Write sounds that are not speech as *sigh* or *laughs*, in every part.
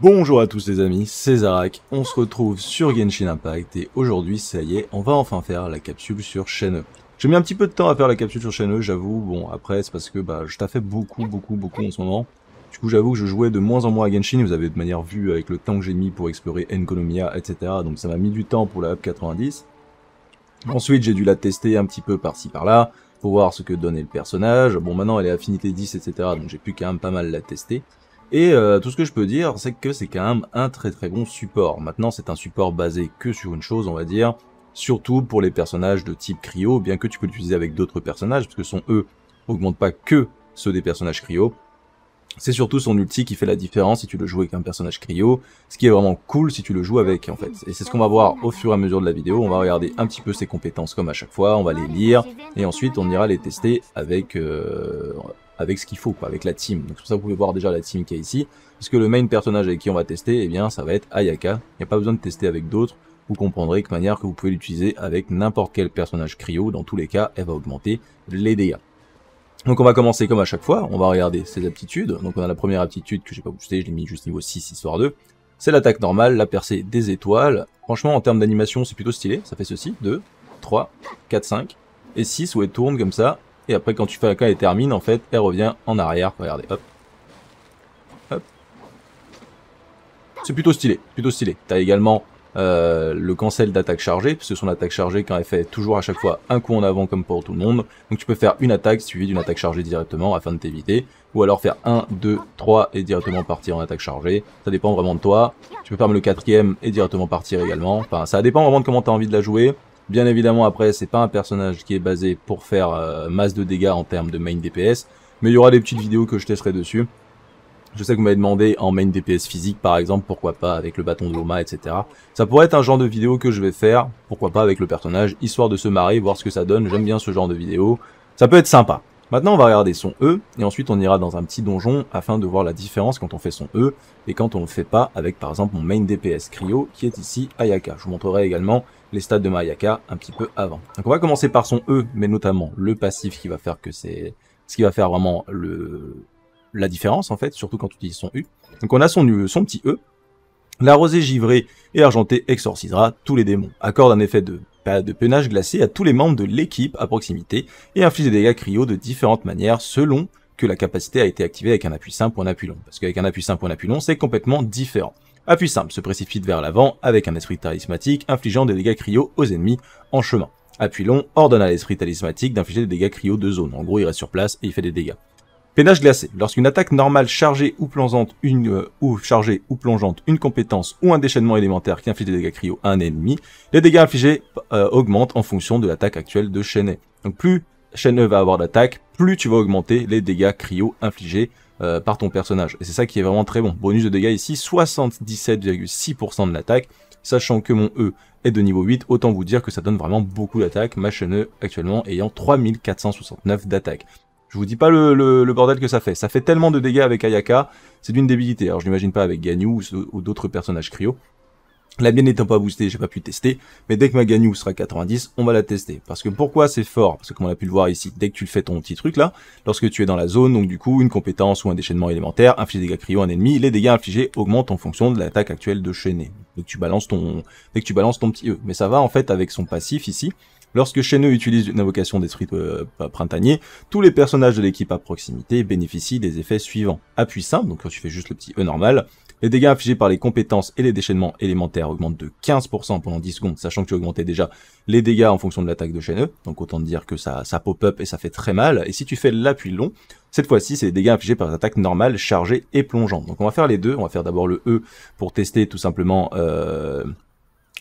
Bonjour à tous les amis, c'est Zarak, on se retrouve sur Genshin Impact et aujourd'hui ça y est, on va enfin faire la capsule sur Shenhe. J'ai mis un petit peu de temps à faire la capsule sur Shenhe, j'avoue, bon après c'est parce que bah, je t'ai fait beaucoup beaucoup beaucoup en ce moment. Du coup j'avoue que je jouais de moins en moins à Genshin, vous avez de manière vu avec le temps que j'ai mis pour explorer Enkonomiya, etc. Donc ça m'a mis du temps pour la Up 90. Ensuite j'ai dû la tester un petit peu par-ci par-là, pour voir ce que donnait le personnage. Bon maintenant elle est affinité 10, etc. Donc j'ai pu quand même pas mal la tester. Et euh, tout ce que je peux dire, c'est que c'est quand même un très très bon support. Maintenant, c'est un support basé que sur une chose, on va dire, surtout pour les personnages de type cryo, bien que tu peux l'utiliser avec d'autres personnages, parce que son E augmente pas que ceux des personnages cryo. C'est surtout son ulti qui fait la différence si tu le joues avec un personnage cryo, ce qui est vraiment cool si tu le joues avec en fait. Et c'est ce qu'on va voir au fur et à mesure de la vidéo, on va regarder un petit peu ses compétences comme à chaque fois, on va les lire, et ensuite on ira les tester avec... Euh, avec ce qu'il faut, avec la team. Donc c'est pour ça que vous pouvez voir déjà la team qui est ici. Parce que le main personnage avec qui on va tester, eh bien ça va être Ayaka. Il n'y a pas besoin de tester avec d'autres. Vous comprendrez que manière que vous pouvez l'utiliser avec n'importe quel personnage cryo. Dans tous les cas, elle va augmenter les dégâts. Donc on va commencer comme à chaque fois, on va regarder ses aptitudes. Donc on a la première aptitude que j'ai pas boosté, je l'ai mis juste niveau 6 histoire 2. C'est l'attaque normale, la percée des étoiles. Franchement en termes d'animation c'est plutôt stylé, ça fait ceci, 2, 3, 4, 5 et 6 où elle tourne comme ça et après, quand tu fais quand elle termine, en fait, elle revient en arrière. Regardez, hop. Hop. C'est plutôt stylé, plutôt stylé. T'as également euh, le cancel d'attaque chargée, parce que son attaque chargée, quand elle fait toujours à chaque fois un coup en avant comme pour tout le monde. Donc tu peux faire une attaque suivie d'une attaque chargée directement afin de t'éviter. Ou alors faire 1, 2, 3 et directement partir en attaque chargée. Ça dépend vraiment de toi. Tu peux faire le quatrième et directement partir également. Enfin, ça dépend vraiment de comment tu as envie de la jouer. Bien évidemment, après, c'est pas un personnage qui est basé pour faire euh, masse de dégâts en termes de main DPS, mais il y aura des petites vidéos que je testerai dessus. Je sais que vous m'avez demandé en main DPS physique, par exemple, pourquoi pas avec le bâton de Loma, etc. Ça pourrait être un genre de vidéo que je vais faire, pourquoi pas avec le personnage, histoire de se marrer, voir ce que ça donne. J'aime bien ce genre de vidéo. Ça peut être sympa. Maintenant, on va regarder son E, et ensuite on ira dans un petit donjon afin de voir la différence quand on fait son E, et quand on le fait pas avec par exemple mon main DPS Cryo, qui est ici Ayaka. Je vous montrerai également les stats de Mayaka un petit peu avant. Donc on va commencer par son E, mais notamment le passif qui va faire que c'est ce qui va faire vraiment le la différence en fait, surtout quand tu utilises son U. Donc on a son, son petit E. La rosée givrée et argentée exorcisera tous les démons. Accorde un effet de de peinage glacé à tous les membres de l'équipe à proximité et inflige des dégâts cryo de différentes manières selon que la capacité a été activée avec un appui simple ou un appui long. Parce qu'avec un appui simple ou un appui long, c'est complètement différent. Appui simple se précipite vers l'avant avec un esprit talismatique infligeant des dégâts cryo aux ennemis en chemin. Appui long ordonne à l'esprit talismatique d'infliger des dégâts cryo de zone. En gros, il reste sur place et il fait des dégâts. Pénage glacé. Lorsqu'une attaque normale chargée ou plongeante, une euh, ou chargée ou plongeante, une compétence ou un déchaînement élémentaire qui inflige des dégâts cryo à un ennemi, les dégâts infligés euh, augmentent en fonction de l'attaque actuelle de Shenhe. Donc plus Shenhe va avoir d'attaque, plus tu vas augmenter les dégâts cryo infligés euh, par ton personnage. Et c'est ça qui est vraiment très bon. Bonus de dégâts ici, 77,6% de l'attaque, sachant que mon E est de niveau 8, autant vous dire que ça donne vraiment beaucoup d'attaque, ma Shenhe actuellement ayant 3469 d'attaque. Je vous dis pas le, bordel que ça fait. Ça fait tellement de dégâts avec Ayaka, c'est d'une débilité. Alors je n'imagine pas avec Ganyu ou, d'autres personnages cryo. La mienne n'étant pas boostée, j'ai pas pu tester, mais dès que ma Ganyu sera 90, on va la tester. Parce que pourquoi c'est fort? Parce que comme on a pu le voir ici, dès que tu le fais ton petit truc là, lorsque tu es dans la zone, donc du coup, une compétence ou un déchaînement élémentaire, inflige des dégâts cryo à un ennemi, les dégâts infligés augmentent en fonction de l'attaque actuelle de chaîner. Dès que tu balances ton, dès que tu balances ton petit E. Mais ça va en fait avec son passif ici, Lorsque Shenhe utilise une invocation d'esprit euh, printanier, tous les personnages de l'équipe à proximité bénéficient des effets suivants. Appui simple, donc quand tu fais juste le petit E normal, les dégâts infligés par les compétences et les déchaînements élémentaires augmentent de 15% pendant 10 secondes, sachant que tu augmentais déjà les dégâts en fonction de l'attaque de Shenhe, donc autant dire que ça, ça pop-up et ça fait très mal. Et si tu fais l'appui long, cette fois-ci, c'est les dégâts infligés par les attaques normales, chargées et plongeantes. Donc on va faire les deux, on va faire d'abord le E pour tester tout simplement... Euh,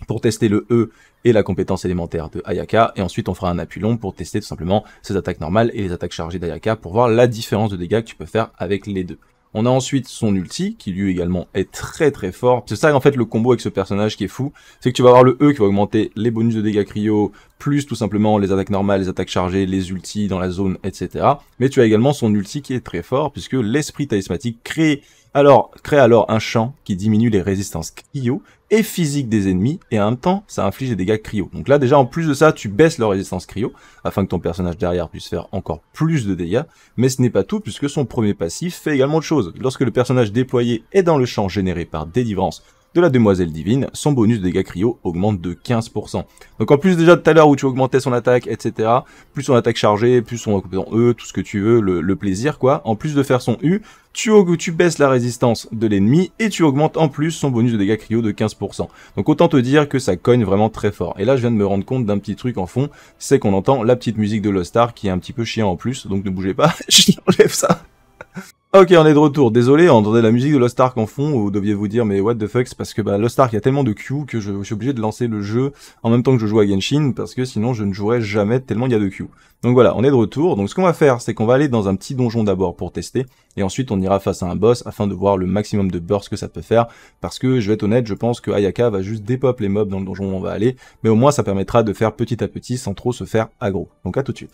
pour tester le E et la compétence élémentaire de Ayaka, et ensuite on fera un appui long pour tester tout simplement ses attaques normales et les attaques chargées d'Ayaka pour voir la différence de dégâts que tu peux faire avec les deux. On a ensuite son ulti, qui lui également est très très fort. C'est ça en fait le combo avec ce personnage qui est fou, c'est que tu vas avoir le E qui va augmenter les bonus de dégâts cryo, plus tout simplement les attaques normales, les attaques chargées, les ultis dans la zone, etc. Mais tu as également son ulti qui est très fort, puisque l'esprit talismatique crée alors, crée alors un champ qui diminue les résistances cryo et physique des ennemis, et en même temps, ça inflige des dégâts cryo. Donc là, déjà, en plus de ça, tu baisses leur résistance cryo, afin que ton personnage derrière puisse faire encore plus de dégâts, mais ce n'est pas tout, puisque son premier passif fait également de choses. Lorsque le personnage déployé est dans le champ généré par délivrance de la demoiselle divine, son bonus de dégâts cryo augmente de 15%. Donc en plus déjà de tout à l'heure où tu augmentais son attaque, etc., plus son attaque chargée, plus son E, tout ce que tu veux, le, plaisir quoi, en plus de faire son U, tu, tu baisses la résistance de l'ennemi et tu augmentes en plus son bonus de dégâts cryo de 15%. Donc autant te dire que ça cogne vraiment très fort. Et là je viens de me rendre compte d'un petit truc en fond, c'est qu'on entend la petite musique de Lost qui est un petit peu chiant en plus, donc ne bougez pas, *laughs* j'enlève ça. Ok, on est de retour. Désolé, on entendait la musique de Lost Ark en fond, vous deviez vous dire, mais what the fuck, c'est parce que bah, Lost Ark, il y a tellement de Q que je, suis obligé de lancer le jeu en même temps que je joue à Genshin, parce que sinon je ne jouerais jamais tellement il y a de Q. Donc voilà, on est de retour. Donc ce qu'on va faire, c'est qu'on va aller dans un petit donjon d'abord pour tester, et ensuite on ira face à un boss afin de voir le maximum de burst que ça peut faire, parce que je vais être honnête, je pense que Ayaka va juste dépop les mobs dans le donjon où on va aller, mais au moins ça permettra de faire petit à petit sans trop se faire aggro. Donc à tout de suite.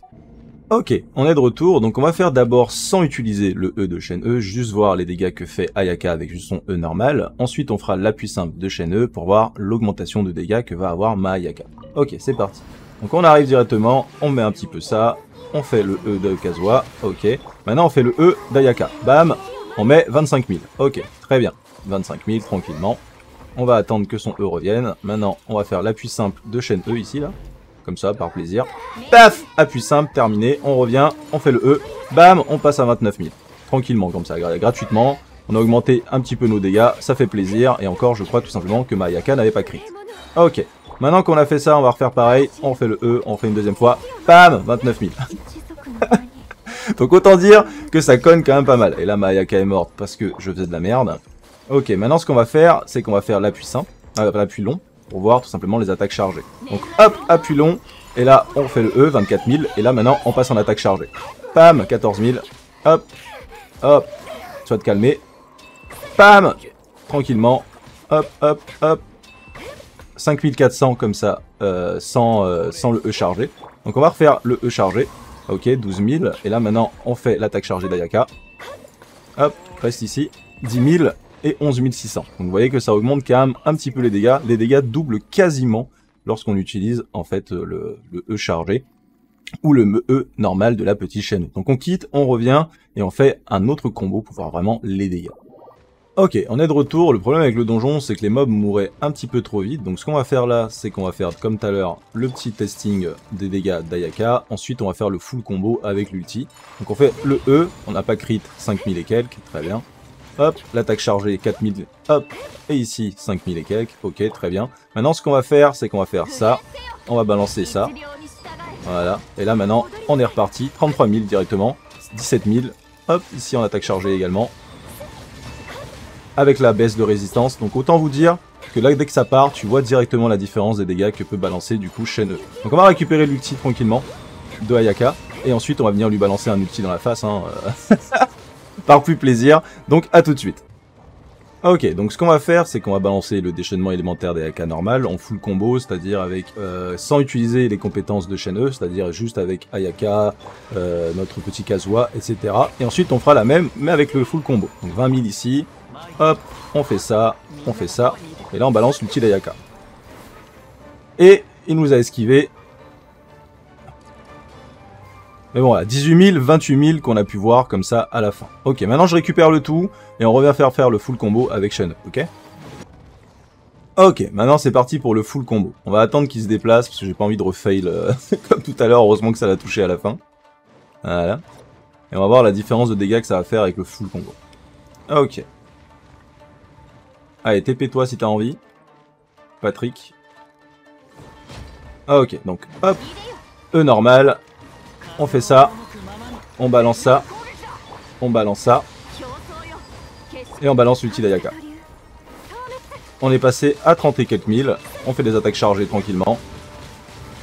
Ok, on est de retour, donc on va faire d'abord sans utiliser le E de chaîne E, juste voir les dégâts que fait Ayaka avec juste son E normal. Ensuite on fera l'appui simple de chaîne E pour voir l'augmentation de dégâts que va avoir ma Ayaka. Ok, c'est parti. Donc on arrive directement, on met un petit peu ça, on fait le E de Kazuha, ok. Maintenant on fait le E d'Ayaka, bam, on met 25 000, ok, très bien. 25 000 tranquillement. On va attendre que son E revienne. Maintenant on va faire l'appui simple de chaîne E ici là comme ça, par plaisir. Paf Appui simple, terminé, on revient, on fait le E, bam, on passe à 29 000. Tranquillement, comme ça, gratuitement. On a augmenté un petit peu nos dégâts, ça fait plaisir, et encore, je crois tout simplement que Mayaka n'avait pas crit. Ok, maintenant qu'on a fait ça, on va refaire pareil, on fait le E, on fait une deuxième fois, bam 29 000. Donc autant dire que ça conne quand même pas mal. Et là, Mayaka est morte parce que je faisais de la merde. Ok, maintenant ce qu'on va faire, c'est qu'on va faire l'appui simple, euh, l'appui long, pour voir tout simplement les attaques chargées. Donc hop, appui long, et là on fait le E, 24 000, et là maintenant on passe en attaque chargée. Pam, 14 000, hop, hop, soit de calmer, pam, tranquillement, hop, hop, hop, 5400 comme ça, euh, sans, euh, sans le E chargé. Donc on va refaire le E chargé, ok, 12 000, et là maintenant on fait l'attaque chargée d'Ayaka, hop, reste ici, 10 000, et 11600. Donc vous voyez que ça augmente quand même un petit peu les dégâts. Les dégâts doublent quasiment lorsqu'on utilise en fait le, E chargé ou le E normal de la petite chaîne. Donc on quitte, on revient et on fait un autre combo pour voir vraiment les dégâts. Ok, on est de retour. Le problème avec le donjon, c'est que les mobs mouraient un petit peu trop vite. Donc ce qu'on va faire là, c'est qu'on va faire, comme tout à l'heure, le petit testing des dégâts d'Ayaka. Ensuite, on va faire le full combo avec l'ulti. Donc on fait le E, on n'a pas crit 5000 et quelques, très bien. Hop, l'attaque chargée 4000, hop, et ici 5000 et quelques, ok, très bien. Maintenant, ce qu'on va faire, c'est qu'on va faire ça, on va balancer ça, voilà, et là maintenant, on est reparti, 33 000 directement, 17 000, hop, ici en attaque chargée également, avec la baisse de résistance, donc autant vous dire que là, dès que ça part, tu vois directement la différence des dégâts que peut balancer du coup Shen. Donc on va récupérer l'ulti tranquillement de Ayaka, et ensuite on va venir lui balancer un ulti dans la face, hein. *laughs* par plus plaisir. Donc à tout de suite. Ok, donc ce qu'on va faire, c'est qu'on va balancer le déchaînement élémentaire des AK normal en full combo, c'est-à-dire avec euh, sans utiliser les compétences de chaîne E, c'est-à-dire juste avec Ayaka, euh, notre petit Kazuha, etc. Et ensuite on fera la même, mais avec le full combo. Donc 20 000 ici, hop, on fait ça, on fait ça, et là on balance l'outil d'Ayaka. Et il nous a esquivé, mais bon, voilà, 18 000, 28 000 qu'on a pu voir comme ça à la fin. Ok, maintenant je récupère le tout et on revient faire faire le full combo avec Shen, ok? Ok, maintenant c'est parti pour le full combo. On va attendre qu'il se déplace parce que j'ai pas envie de refail euh, *laughs* comme tout à l'heure, heureusement que ça l'a touché à la fin. Voilà. Et on va voir la différence de dégâts que ça va faire avec le full combo. Ok. Allez, TP-toi si t'as envie. Patrick. Ok, donc hop. E normal, on fait ça. On balance ça. On balance ça. Et on balance l'ulti d'Ayaka. On est passé à 30 et. On fait des attaques chargées tranquillement.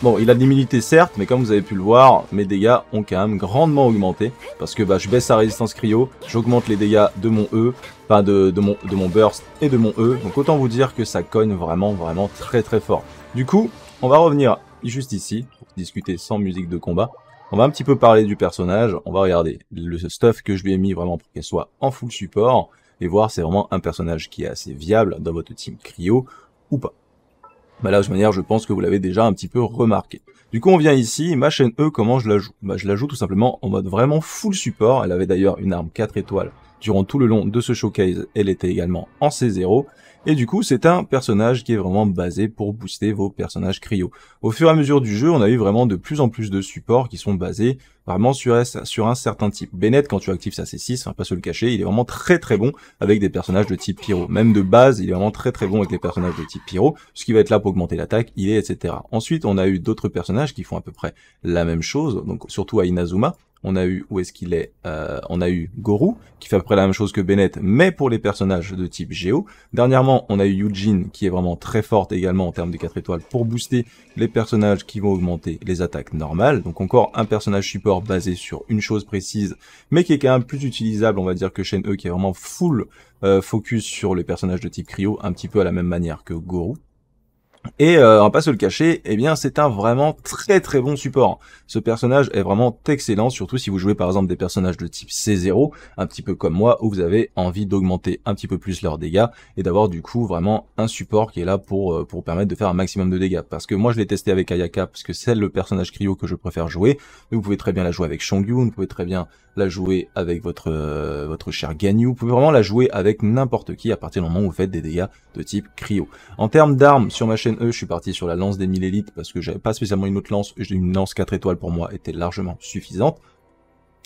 Bon, il a de l'immunité certes, mais comme vous avez pu le voir, mes dégâts ont quand même grandement augmenté. Parce que bah, je baisse sa résistance cryo, j'augmente les dégâts de mon E, enfin de, mon, de mon burst et de mon E. Donc autant vous dire que ça cogne vraiment, vraiment très très fort. Du coup, on va revenir juste ici, pour discuter sans musique de combat. On va un petit peu parler du personnage, on va regarder le stuff que je lui ai mis vraiment pour qu'elle soit en full support, et voir c'est vraiment un personnage qui est assez viable dans votre team Cryo, ou pas. Bah là, de manière, je pense que vous l'avez déjà un petit peu remarqué. Du coup, on vient ici, ma chaîne E, comment je la joue? Bah je la joue tout simplement en mode vraiment full support. Elle avait d'ailleurs une arme 4 étoiles durant tout le long de ce showcase. Elle était également en C0. Et du coup, c'est un personnage qui est vraiment basé pour booster vos personnages cryo. Au fur et à mesure du jeu, on a eu vraiment de plus en plus de supports qui sont basés vraiment sur, sur un certain type. Bennett, quand tu actives sa C6, on va pas se le cacher, il est vraiment très très bon avec des personnages de type pyro. Même de base, il est vraiment très très bon avec les personnages de type pyro, ce qui va être là pour augmenter l'attaque, il est, etc. Ensuite, on a eu d'autres personnages qui font à peu près la même chose, donc surtout à Inazuma, on a eu, où est-ce qu'il est, euh, On a eu Goru, qui fait à peu près la même chose que Bennett, mais pour les personnages de type Géo. Dernièrement, on a eu Eugene, qui est vraiment très forte également en termes de 4 étoiles, pour booster les personnages qui vont augmenter les attaques normales. Donc encore un personnage support basé sur une chose précise, mais qui est quand même plus utilisable, on va dire, que Shen E, qui est vraiment full euh, focus sur les personnages de type Cryo, un petit peu à la même manière que Goru. Et euh, on va pas se le cacher, eh bien c'est un vraiment très très bon support. Ce personnage est vraiment excellent, surtout si vous jouez par exemple des personnages de type C0, un petit peu comme moi, où vous avez envie d'augmenter un petit peu plus leurs dégâts et d'avoir du coup vraiment un support qui est là pour euh, pour permettre de faire un maximum de dégâts. Parce que moi je l'ai testé avec Ayaka, parce que c'est le personnage cryo que je préfère jouer, mais vous pouvez très bien la jouer avec Shongyu, vous pouvez très bien la jouer avec votre euh, votre cher Ganyu, vous pouvez vraiment la jouer avec n'importe qui à partir du moment où vous faites des dégâts de type cryo. En termes d'armes, sur ma chaîne E, je suis parti sur la lance des 1000 élites parce que j'avais pas spécialement une autre lance, une lance 4 étoiles pour moi était largement suffisante.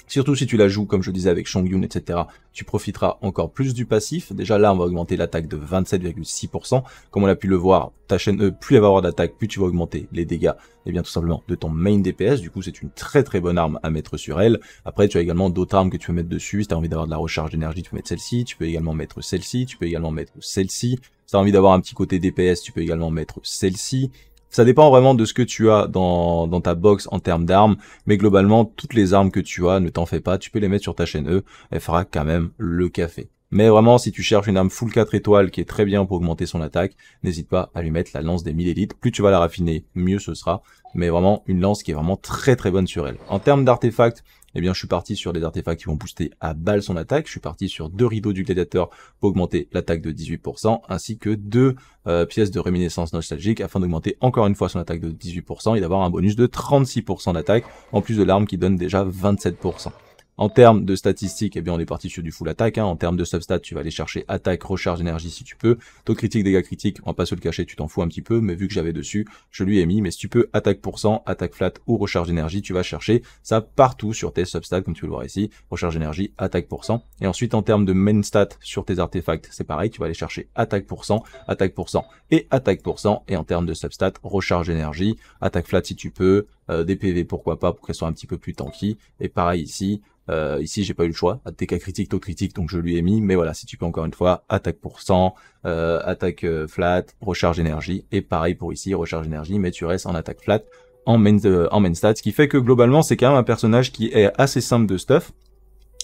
Surtout si tu la joues, comme je disais, avec Shongyun, etc., tu profiteras encore plus du passif. Déjà là, on va augmenter l'attaque de 27,6%. Comme on a pu le voir, ta chaîne E, plus elle va avoir d'attaque, plus tu vas augmenter les dégâts, et eh bien tout simplement, de ton main DPS. Du coup, c'est une très très bonne arme à mettre sur elle. Après, tu as également d'autres armes que tu peux mettre dessus. Si tu as envie d'avoir de la recharge d'énergie, tu peux mettre celle-ci. Tu peux également mettre celle-ci. Tu peux également mettre celle-ci. Si tu as envie d'avoir un petit côté DPS, tu peux également mettre celle-ci. Ça dépend vraiment de ce que tu as dans, ta box en termes d'armes, mais globalement, toutes les armes que tu as, ne t'en fais pas, tu peux les mettre sur ta chaîne E, elle fera quand même le café. Mais vraiment, si tu cherches une arme full 4 étoiles qui est très bien pour augmenter son attaque, n'hésite pas à lui mettre la lance des 1000 élites. Plus tu vas la raffiner, mieux ce sera. Mais vraiment, une lance qui est vraiment très très bonne sur elle. En termes d'artefacts, eh bien je suis parti sur des artefacts qui vont booster à balle son attaque, je suis parti sur deux rideaux du gladiateur pour augmenter l'attaque de 18%, ainsi que deux euh, pièces de réminiscence nostalgique afin d'augmenter encore une fois son attaque de 18% et d'avoir un bonus de 36% d'attaque, en plus de l'arme qui donne déjà 27%. En termes de statistiques, eh bien on est parti sur du full attaque. Hein. En termes de substat, tu vas aller chercher attaque, recharge énergie si tu peux. Taux critique, dégâts critiques, on va pas se le cacher, tu t'en fous un petit peu, mais vu que j'avais dessus, je lui ai mis. Mais si tu peux attaque pour cent, attaque flat ou recharge énergie, tu vas chercher ça partout sur tes substats, comme tu peux le voir ici. Recharge énergie, attaque pour cent. Et ensuite, en termes de main stat sur tes artefacts, c'est pareil, tu vas aller chercher attaque pour cent, attaque pour cent et attaque pour cent. Et en termes de substat, recharge énergie, attaque flat si tu peux, euh, des PV pourquoi pas pour qu'elle soit un petit peu plus tanky. Et pareil ici, euh, ici, j'ai pas eu le choix. TK critique, taux critique, donc je lui ai mis. Mais voilà, si tu peux encore une fois, attaque pour cent, euh, attaque euh, flat, recharge énergie. Et pareil pour ici, recharge énergie, mais tu restes en attaque flat en main, en main stat. Ce qui fait que globalement, c'est quand même un personnage qui est assez simple de stuff.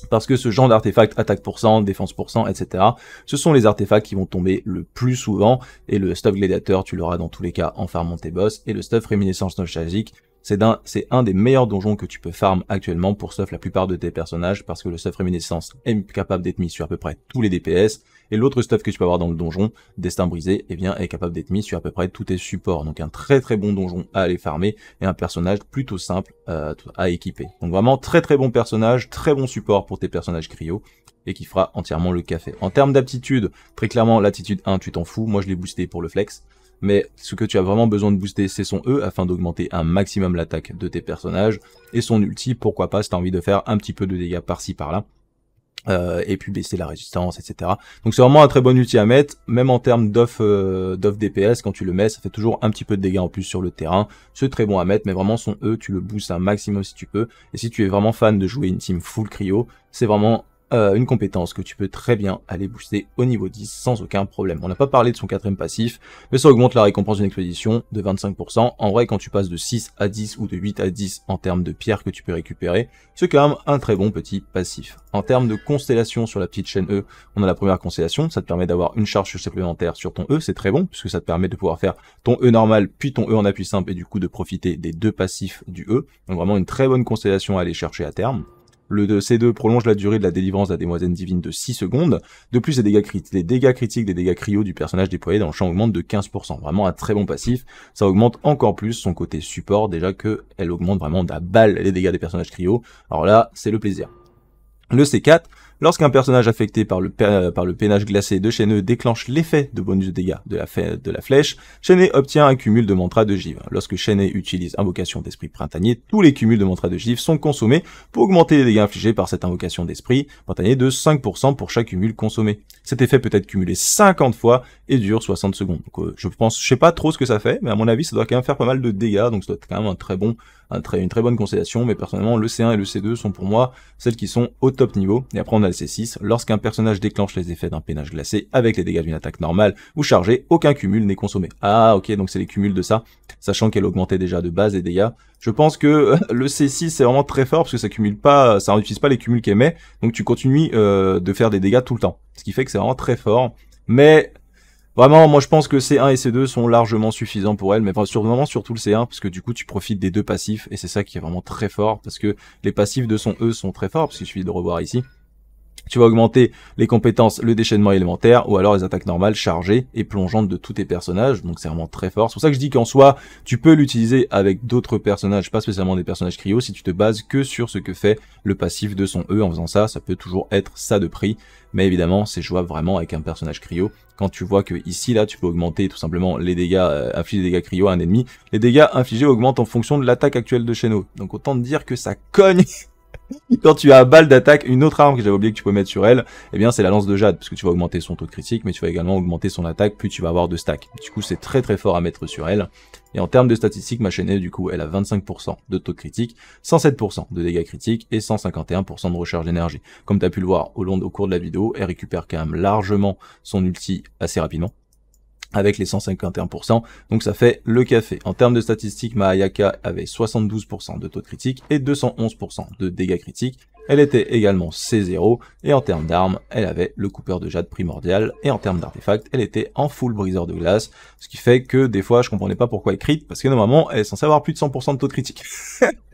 Parce que ce genre d'artefact, attaque pour cent, défense pour cent, etc., ce sont les artefacts qui vont tomber le plus souvent, et le stuff gladiateur, tu l'auras dans tous les cas en farmant tes boss, et le stuff réminiscence nostalgique, c'est un, des meilleurs donjons que tu peux farm actuellement pour stuff la plupart de tes personnages parce que le stuff réminiscence est capable d'être mis sur à peu près tous les DPS et l'autre stuff que tu peux avoir dans le donjon, destin brisé, eh bien est capable d'être mis sur à peu près tous tes supports. Donc un très très bon donjon à aller farmer et un personnage plutôt simple euh, à équiper. Donc vraiment très très bon personnage, très bon support pour tes personnages cryo et qui fera entièrement le café. En termes d'aptitude, très clairement l'attitude 1 tu t'en fous, moi je l'ai boosté pour le flex mais ce que tu as vraiment besoin de booster, c'est son E, afin d'augmenter un maximum l'attaque de tes personnages, et son ulti, pourquoi pas, si t'as envie de faire un petit peu de dégâts par-ci par-là. Euh, et puis baisser la résistance, etc. Donc c'est vraiment un très bon ulti à mettre, même en termes d'off euh, DPS, quand tu le mets, ça fait toujours un petit peu de dégâts en plus sur le terrain. C'est très bon à mettre, mais vraiment son E, tu le boostes un maximum si tu peux. Et si tu es vraiment fan de jouer une team full cryo, c'est vraiment euh, une compétence que tu peux très bien aller booster au niveau 10 sans aucun problème. On n'a pas parlé de son quatrième passif, mais ça augmente la récompense d'une expédition de 25%. En vrai, quand tu passes de 6 à 10 ou de 8 à 10 en termes de pierres que tu peux récupérer, c'est quand même un très bon petit passif. En termes de constellation sur la petite chaîne E, on a la première constellation, ça te permet d'avoir une charge supplémentaire sur ton E, c'est très bon, puisque ça te permet de pouvoir faire ton E normal, puis ton E en appui simple, et du coup de profiter des deux passifs du E. Donc vraiment une très bonne constellation à aller chercher à terme. Le C2 prolonge la durée de la délivrance de la démoiselle divine de 6 secondes. De plus, les dégâts, critiques, les dégâts critiques des dégâts cryo du personnage déployé dans le champ augmentent de 15%. Vraiment un très bon passif. Ça augmente encore plus son côté support, déjà que elle augmente vraiment la balle les dégâts des personnages cryo. Alors là, c'est le plaisir. Le C4, Lorsqu'un personnage affecté par le, par le pénage glacé de Shenhe déclenche l'effet de bonus de dégâts de la, flèche, Shenhe obtient un cumul de mantras de Jive. Lorsque Shenhe utilise invocation d'esprit printanier, tous les cumuls de mantras de Jive sont consommés pour augmenter les dégâts infligés par cette invocation d'esprit printanier de 5% pour chaque cumul consommé. Cet effet peut être cumulé 50 fois et dure 60 secondes. Donc, euh, je pense, je sais pas trop ce que ça fait, mais à mon avis, ça doit quand même faire pas mal de dégâts, donc ça doit être quand même un très bon, une très bonne constellation. Mais personnellement, le C1 et le C2 sont pour moi celles qui sont au niveau. Et après, on a le C6. Lorsqu'un personnage déclenche les effets d'un pénage glacé avec les dégâts d'une attaque normale ou chargée, aucun cumul n'est consommé. Ah, ok, donc c'est les cumuls de ça, sachant qu'elle augmentait déjà de base les dégâts. Je pense que *laughs* le C6 c'est vraiment très fort parce que ça cumule pas, ça n'utilise pas les cumuls qu'elle met, donc tu continues euh, de faire des dégâts tout le temps. Ce qui fait que c'est vraiment très fort. Mais Vraiment, moi je pense que C1 et C2 sont largement suffisants pour elle, mais vraiment surtout le C1, parce que du coup tu profites des deux passifs, et c'est ça qui est vraiment très fort, parce que les passifs de son E sont très forts, parce qu'il suffit de revoir ici tu vas augmenter les compétences, le déchaînement élémentaire, ou alors les attaques normales chargées et plongeantes de tous tes personnages, donc c'est vraiment très fort. C'est pour ça que je dis qu'en soi, tu peux l'utiliser avec d'autres personnages, pas spécialement des personnages cryo, si tu te bases que sur ce que fait le passif de son E en faisant ça, ça peut toujours être ça de prix, mais évidemment c'est jouable vraiment avec un personnage cryo. Quand tu vois que ici là tu peux augmenter tout simplement les dégâts, euh, infliger des dégâts cryo à un ennemi, les dégâts infligés augmentent en fonction de l'attaque actuelle de Sheno. Donc autant te dire que ça cogne *laughs* quand tu as balle d'attaque, une autre arme que j'avais oublié que tu peux mettre sur elle, eh bien c'est la lance de jade, parce que tu vas augmenter son taux de critique, mais tu vas également augmenter son attaque, plus tu vas avoir de stack. Du coup c'est très très fort à mettre sur elle. Et en termes de statistiques, ma chaîne du coup, elle a 25% de taux de critique, 107% de dégâts critiques et 151% de recharge d'énergie. Comme tu as pu le voir au long au cours de la vidéo, elle récupère quand même largement son ulti assez rapidement avec les 151%, donc ça fait le café. En termes de statistiques, Mahayaka avait 72% de taux de critique et 211% de dégâts critiques. Elle était également C0, et en termes d'armes, elle avait le coupeur de jade primordial, et en termes d'artefacts, elle était en full briseur de glace, ce qui fait que des fois je comprenais pas pourquoi elle crit, parce que normalement elle est censée avoir plus de 100% de taux de critique. *laughs*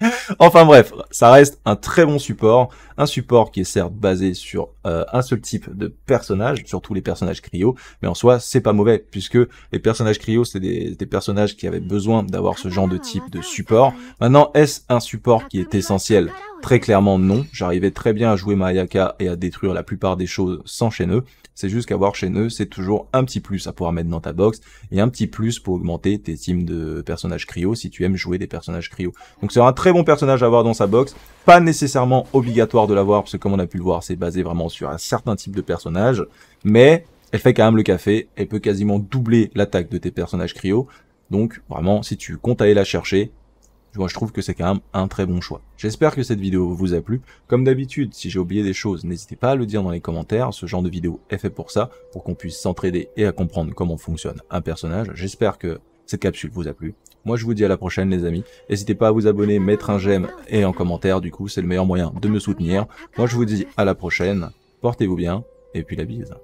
*laughs* enfin bref, ça reste un très bon support, un support qui est certes basé sur euh, un seul type de personnage, sur tous les personnages cryo, mais en soi c'est pas mauvais, puisque les personnages cryo c'est des, des, personnages qui avaient besoin d'avoir ce genre de type de support. Maintenant, est-ce un support qui est essentiel? Très clairement non, j'arrivais très bien à jouer Mayaka et à détruire la plupart des choses sans chaîneux, c'est juste qu'avoir chaîneux c'est toujours un petit plus à pouvoir mettre dans ta box, et un petit plus pour augmenter tes teams de personnages cryo si tu aimes jouer des personnages cryo. Donc c'est un très bon personnage à avoir dans sa box, pas nécessairement obligatoire de l'avoir, parce que comme on a pu le voir, c'est basé vraiment sur un certain type de personnage, mais elle fait quand même le café, elle peut quasiment doubler l'attaque de tes personnages cryo, donc vraiment, si tu comptes aller la chercher, moi je trouve que c'est quand même un très bon choix. J'espère que cette vidéo vous a plu. Comme d'habitude, si j'ai oublié des choses, n'hésitez pas à le dire dans les commentaires. Ce genre de vidéo est fait pour ça, pour qu'on puisse s'entraider et à comprendre comment fonctionne un personnage. J'espère que cette capsule vous a plu. Moi je vous dis à la prochaine les amis. N'hésitez pas à vous abonner, mettre un j'aime et en commentaire, du coup c'est le meilleur moyen de me soutenir. Moi je vous dis à la prochaine, portez-vous bien, et puis la bise.